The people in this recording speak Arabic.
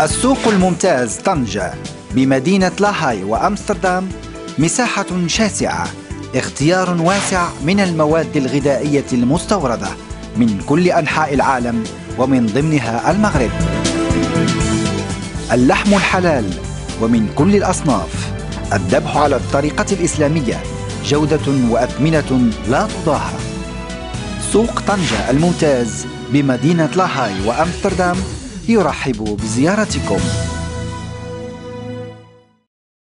السوق الممتاز طنجة بمدينة لاهاي وأمستردام مساحة شاسعة اختيار واسع من المواد الغذائية المستوردة من كل أنحاء العالم ومن ضمنها المغرب. اللحم الحلال ومن كل الأصناف. الذبح على الطريقة الإسلامية جودة وأثمنة لا تضاهى. سوق طنجة الممتاز بمدينة لاهاي وأمستردام يرحب بزيارتكم.